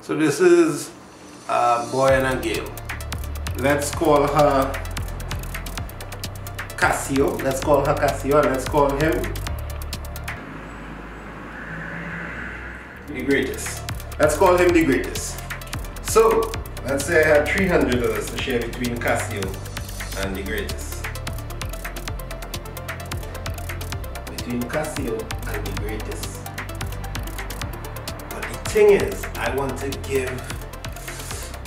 So this is a boy and a girl. Let's call her Casio. Let's call her Casio and let's call him the greatest. Let's call him the greatest. So let's say I had $300 to share between Casio and the greatest. Between Casio and the greatest. Thing is, I want to give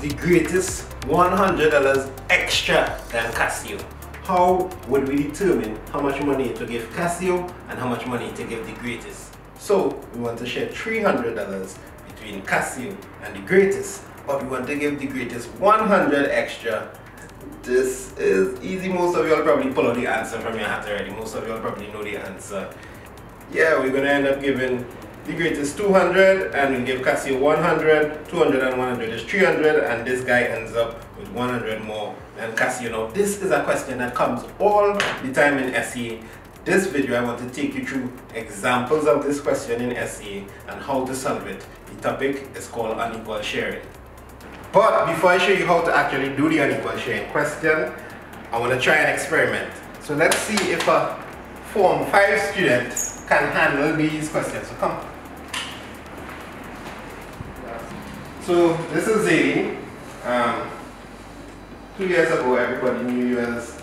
the greatest $100 extra than Casio. How would we determine how much money to give Casio and how much money to give the greatest? So we want to share $300 between Casio and the greatest, but we want to give the greatest 100 extra. This is easy. Most of y'all probably pull out the answer from your hat already. Most of y'all probably know the answer. Yeah, we're gonna end up giving the greatest 200 and we give Cassie 100, 200 and 100 is 300 and this guy ends up with 100 more than Casio. Now this is a question that comes all the time in SEA. This video I want to take you through examples of this question in SEA and how to solve it. The topic is called unequal sharing. But before I show you how to actually do the unequal sharing question, I want to try an experiment. So let's see if a Form 5 student can handle these questions. So come. So this is Zadie. Um, two years ago, everybody knew you as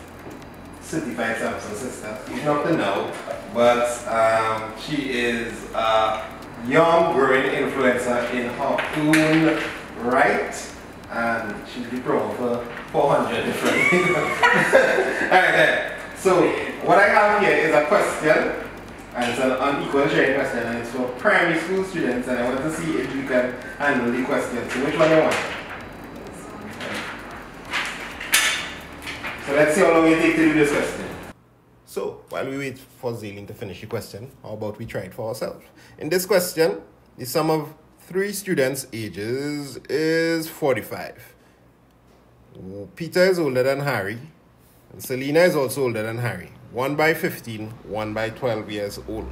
certified Samsung sister. She's not the now, but um, she is a young, growing influencer in her own right, and she's the pro for 400 different things. All right, then. So what I have here is a question and it's an unequal sharing question and it's for primary school students and I want to see if you can handle the question. So which one do you want? So let's see how long it takes to do this question. So while we wait for Zaylin to finish the question, how about we try it for ourselves? In this question, the sum of three students' ages is 45. Peter is older than Harry, and Selena is also older than Harry one by 15, one by 12 years old.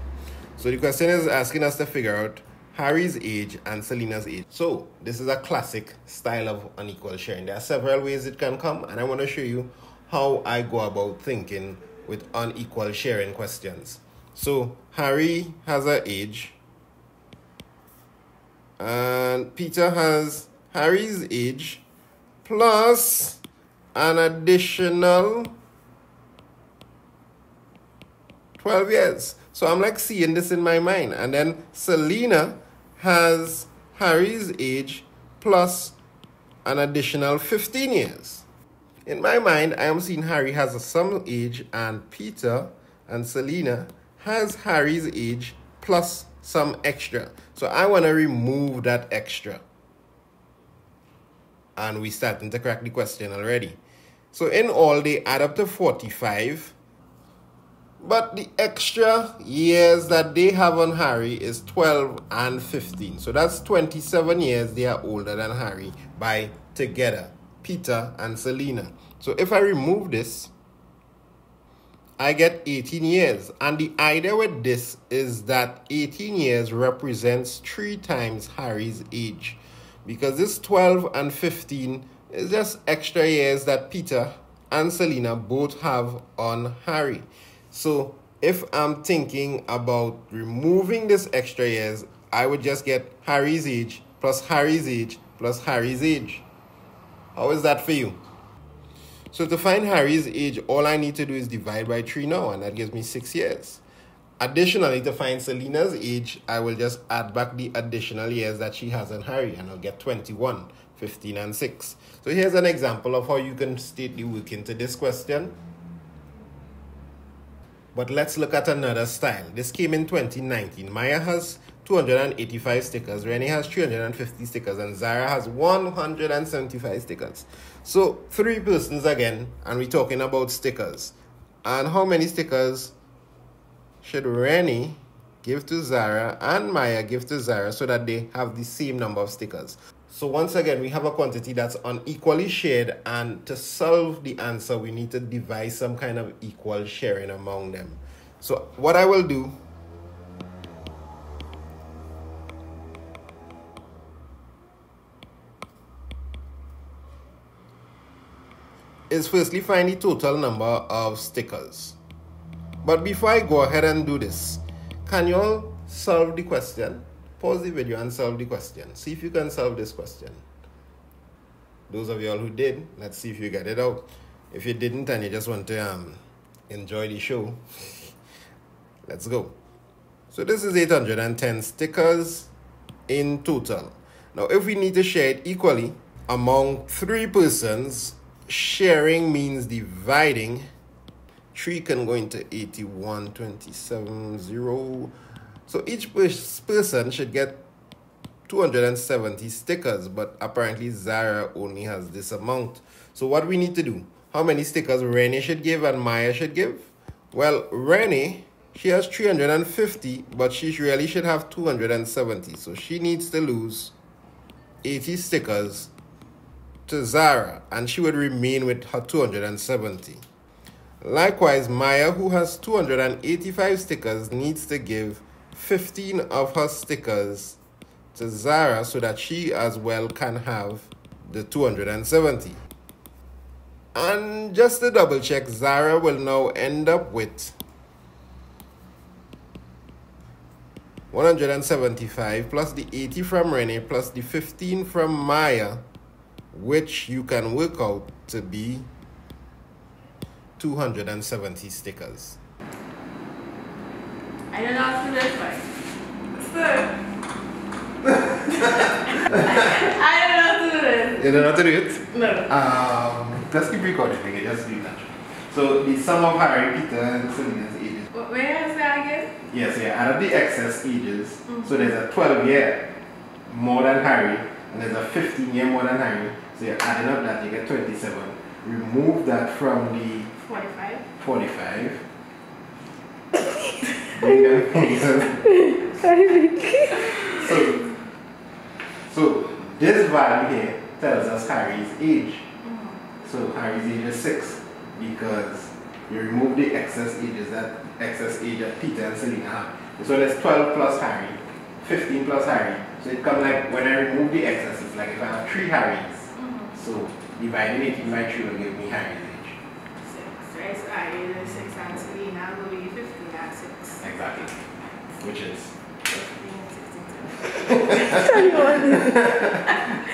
So the question is asking us to figure out Harry's age and Selena's age. So this is a classic style of unequal sharing. There are several ways it can come and I want to show you how I go about thinking with unequal sharing questions. So Harry has an age and Peter has Harry's age plus an additional 12 years. So I'm like seeing this in my mind. And then Selena has Harry's age plus an additional 15 years. In my mind, I am seeing Harry has a some age and Peter and Selena has Harry's age plus some extra. So I want to remove that extra. And we starting to crack the question already. So in all, they add up to 45 but the extra years that they have on Harry is 12 and 15. So that's 27 years they are older than Harry by together, Peter and Selena. So if I remove this, I get 18 years. And the idea with this is that 18 years represents three times Harry's age. Because this 12 and 15 is just extra years that Peter and Selena both have on Harry. So if I'm thinking about removing this extra years, I would just get Harry's age plus Harry's age plus Harry's age. How is that for you? So to find Harry's age, all I need to do is divide by 3 now, and that gives me 6 years. Additionally, to find Selena's age, I will just add back the additional years that she has on Harry, and I'll get 21, 15, and 6. So here's an example of how you can state the working to this question. But let's look at another style. This came in 2019. Maya has 285 stickers, Rennie has 350 stickers, and Zara has 175 stickers. So three persons again, and we're talking about stickers. And how many stickers should Rennie give to Zara and Maya give to Zara so that they have the same number of stickers? So once again, we have a quantity that's unequally shared and to solve the answer, we need to devise some kind of equal sharing among them. So what I will do is firstly find the total number of stickers. But before I go ahead and do this, can you all solve the question? Pause the video and solve the question. See if you can solve this question. Those of y'all who did, let's see if you get it out. If you didn't and you just want to um, enjoy the show, let's go. So this is 810 stickers in total. Now, if we need to share it equally among three persons, sharing means dividing 3 can go into 81, 27, 0. So each person should get 270 stickers, but apparently Zara only has this amount. So what we need to do, how many stickers Rennie should give and Maya should give? Well, Rennie, she has 350, but she really should have 270. So she needs to lose 80 stickers to Zara, and she would remain with her 270. Likewise, Maya, who has 285 stickers, needs to give 15 of her stickers to Zara so that she as well can have the 270. And just to double check, Zara will now end up with 175 plus the 80 from Renee plus the 15 from Maya, which you can work out to be 270 stickers. I don't know how to do this one. Sir. I don't know how to do this. You don't know how to do it? No. Um, let's keep recording again, just do that. So the sum of Harry, Peter, and Selena's ages. Wh- Where is that again? Yes, yeah, add up the excess ages. Mm-hmm. So there's a 12 year more than Harry, and there's a 15 year more than Harry. So you're adding up that, you get 27. Remove that from the 45. 45. So, so this value here tells us Harry's age. So Harry's age is 6 because you remove the excess ages that excess age that Peter and Selena have. So there's 12 plus Harry, 15 plus Harry. So it comes like when I remove the excess, it's like if I have 3 Harrys. Mm-hmm. So dividing it by 3 will give me Harry's age. Six. Right, so I did 6 and Selena will be 15 and 6. Exactly. Which is 15 and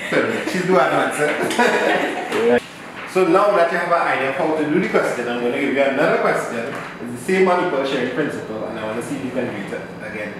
62. She's doing an answer. so now that you have an idea of how to do the question, I'm going to give you another question. It's the same unequal sharing principle, and I want to see if you can do it again